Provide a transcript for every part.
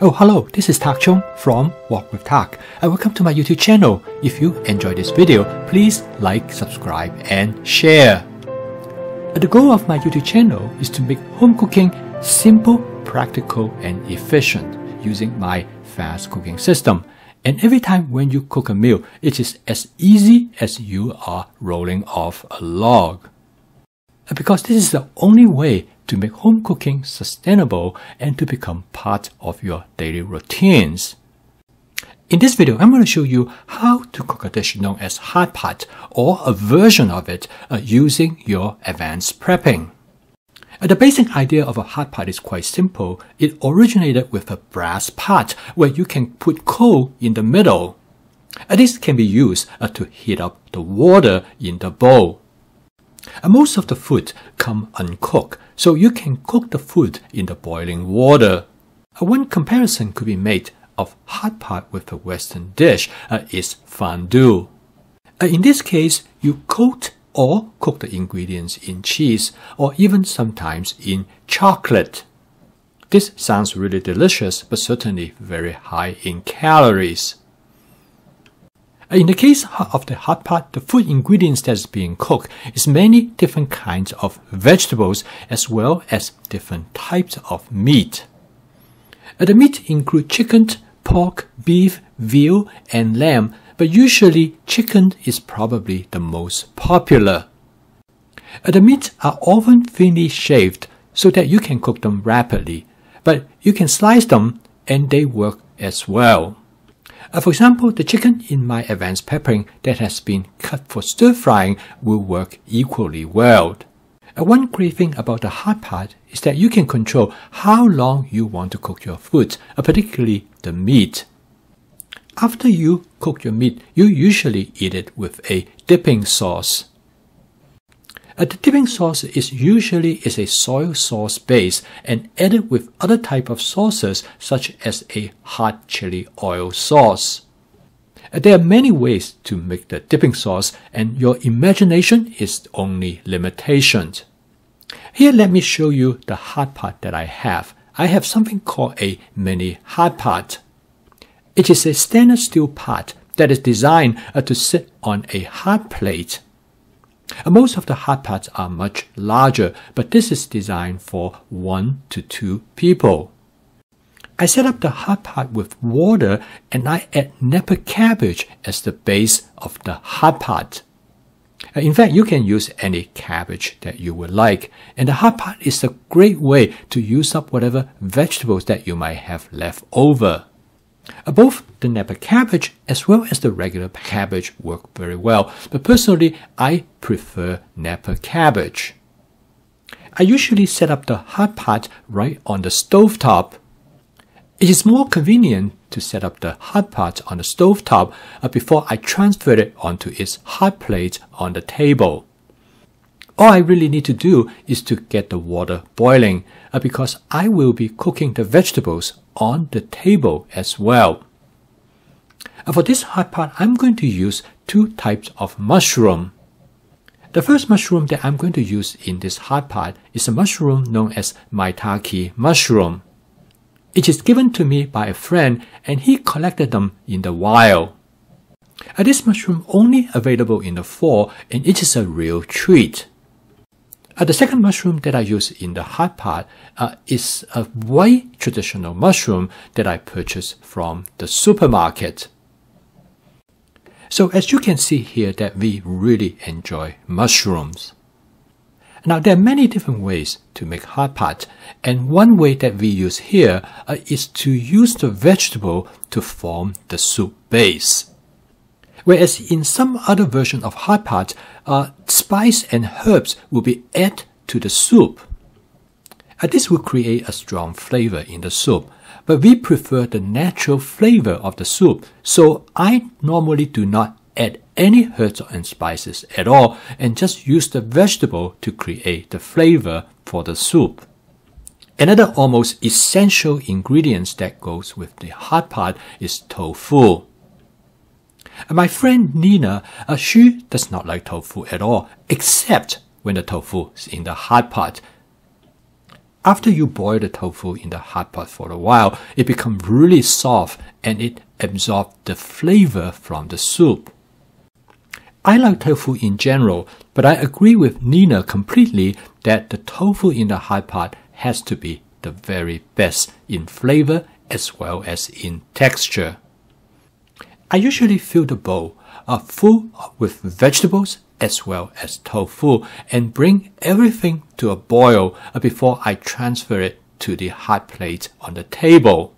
Oh, hello, this is Tak Chung from Wok with Tak, and welcome to my YouTube channel. If you enjoyed this video, please like, subscribe, and share. The goal of my YouTube channel is to make home cooking simple, practical, and efficient using my fast cooking system. And every time when you cook a meal, it is as easy as you are rolling off a log. Because this is the only way to make home cooking sustainable and to become part of your daily routines. In this video, I'm going to show you how to cook a dish known as hot pot or a version of it uh, using your advanced prepping. Uh, the basic idea of a hot pot is quite simple. It originated with a brass pot where you can put coal in the middle. Uh, this can be used uh, to heat up the water in the bowl. And most of the food come uncooked, so you can cook the food in the boiling water. Uh, one comparison could be made of hot pot with a western dish uh, is fondue. Uh, in this case, you coat or cook the ingredients in cheese or even sometimes in chocolate. This sounds really delicious, but certainly very high in calories. In the case of the hot pot, the food ingredients that is being cooked is many different kinds of vegetables as well as different types of meat. Uh, the meat include chicken, pork, beef, veal, and lamb, but usually chicken is probably the most popular. Uh, the meats are often thinly shaved so that you can cook them rapidly, but you can slice them and they work as well. Uh, for example, the chicken in my advanced prepping that has been cut for stir frying will work equally well. Uh, one great thing about the hot pot is that you can control how long you want to cook your food, uh, particularly the meat. After you cook your meat, you usually eat it with a dipping sauce. A dipping sauce is usually is a soy sauce base and added with other type of sauces such as a hot chili oil sauce. There are many ways to make the dipping sauce and your imagination is only limitation. Here let me show you the hot pot that I have. I have something called a mini hot pot. It is a stainless steel pot that is designed uh, to sit on a hot plate most of the hot pots are much larger, but this is designed for one to two people. I set up the hot pot with water and I add Napa cabbage as the base of the hot pot. Uh, in fact, you can use any cabbage that you would like, and the hot pot is a great way to use up whatever vegetables that you might have left over. Both the Napa cabbage as well as the regular cabbage work very well, but personally I prefer Napa cabbage. I usually set up the hot pot right on the stove top. It is more convenient to set up the hot pot on the stove top uh, before I transfer it onto its hot plate on the table. All I really need to do is to get the water boiling uh, because I will be cooking the vegetables on the table as well. Uh, for this hot pot, I'm going to use two types of mushroom. The first mushroom that I'm going to use in this hot pot is a mushroom known as maitake mushroom. It is given to me by a friend and he collected them in the wild. Uh, this mushroom only available in the fall and it is a real treat. Uh, the second mushroom that I use in the hot pot uh, is a white traditional mushroom that I purchased from the supermarket. So as you can see here that we really enjoy mushrooms. Now there are many different ways to make hot pot and one way that we use here uh, is to use the vegetable to form the soup base. Whereas in some other version of hot pot, uh, spice and herbs will be added to the soup. Uh, this will create a strong flavor in the soup, but we prefer the natural flavor of the soup, so I normally do not add any herbs and spices at all and just use the vegetable to create the flavor for the soup. Another almost essential ingredient that goes with the hot pot is tofu. My friend Nina, uh, she does not like tofu at all, except when the tofu is in the hot pot. After you boil the tofu in the hot pot for a while, it becomes really soft and it absorbs the flavor from the soup. I like tofu in general, but I agree with Nina completely that the tofu in the hot pot has to be the very best in flavor as well as in texture. I usually fill the bowl uh, full with vegetables as well as tofu and bring everything to a boil uh, before I transfer it to the hot plate on the table.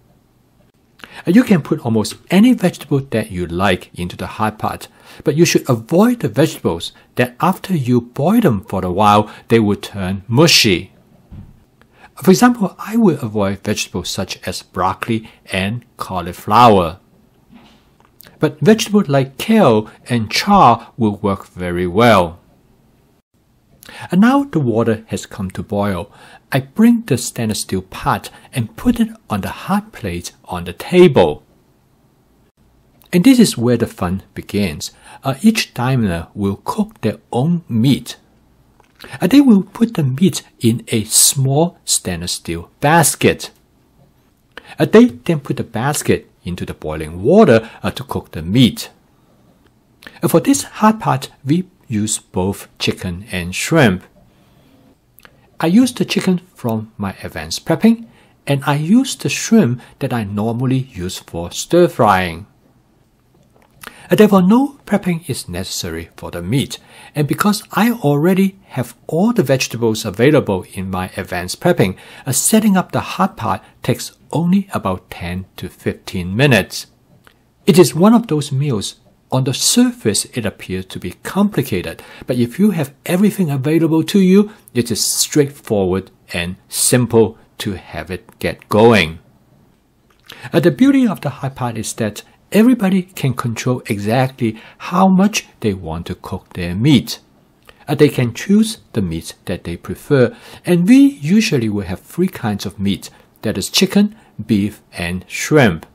Uh, you can put almost any vegetable that you like into the hot pot, but you should avoid the vegetables that after you boil them for a while, they will turn mushy. For example, I will avoid vegetables such as broccoli and cauliflower. But vegetables like kale and chard will work very well. And now the water has come to boil. I bring the stainless steel pot and put it on the hot plate on the table. And this is where the fun begins. Uh, each diner will cook their own meat. And they will put the meat in a small stainless steel basket. Uh, they then put the basket into the boiling water uh, to cook the meat. Uh, for this hot pot, we use both chicken and shrimp. I use the chicken from my advanced prepping, and I use the shrimp that I normally use for stir frying. Therefore, no prepping is necessary for the meat, and because I already have all the vegetables available in my advanced prepping, setting up the hot pot takes only about 10 to 15 minutes. It is one of those meals on the surface, it appears to be complicated, but if you have everything available to you, it is straightforward and simple to have it get going. Uh, the beauty of the hot pot is that everybody can control exactly how much they want to cook their meat. Uh, they can choose the meat that they prefer, and we usually will have three kinds of meat that is chicken, beef, and shrimp.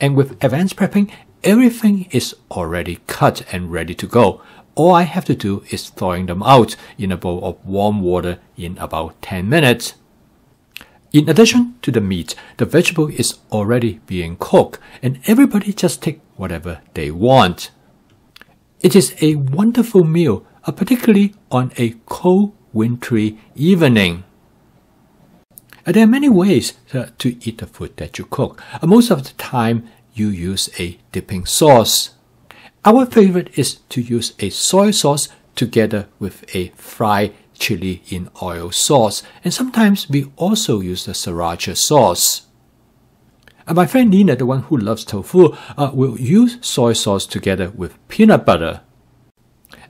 And with advanced prepping, everything is already cut and ready to go. All I have to do is thawing them out in a bowl of warm water in about 10 minutes. In addition to the meat, the vegetable is already being cooked and everybody just take whatever they want. It is a wonderful meal, uh, particularly on a cold wintry evening. Uh, there are many ways uh, to eat the food that you cook. most of the time, you use a dipping sauce. Our favorite is to use a soy sauce together with a fried chili in oil sauce, and sometimes we also use the sriracha sauce. And my friend Nina, the one who loves tofu, uh, will use soy sauce together with peanut butter.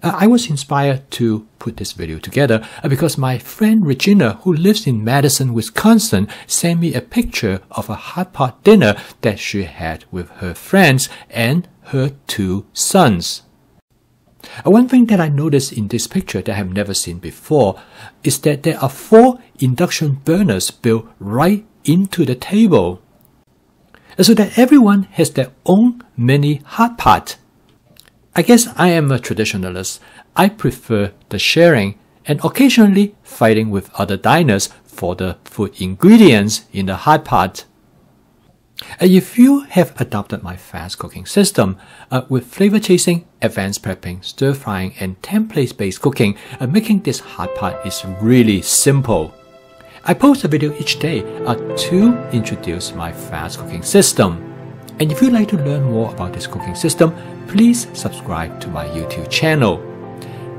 Uh, I was inspired to put this video together uh, because my friend Regina, who lives in Madison, Wisconsin, sent me a picture of a hot pot dinner that she had with her friends and her two sons. Uh, one thing that I noticed in this picture that I have never seen before is that there are four induction burners built right into the table. Uh, so that everyone has their own mini hot pot. I guess I am a traditionalist. I prefer the sharing and occasionally fighting with other diners for the food ingredients in the hot pot. If you have adopted my fast cooking system uh, with flavor chasing, advanced prepping, stir frying, and template based cooking, uh, making this hot pot is really simple. I post a video each day uh, to introduce my fast cooking system. And if you'd like to learn more about this cooking system, please subscribe to my YouTube channel.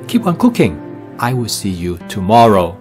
Keep on cooking. I will see you tomorrow.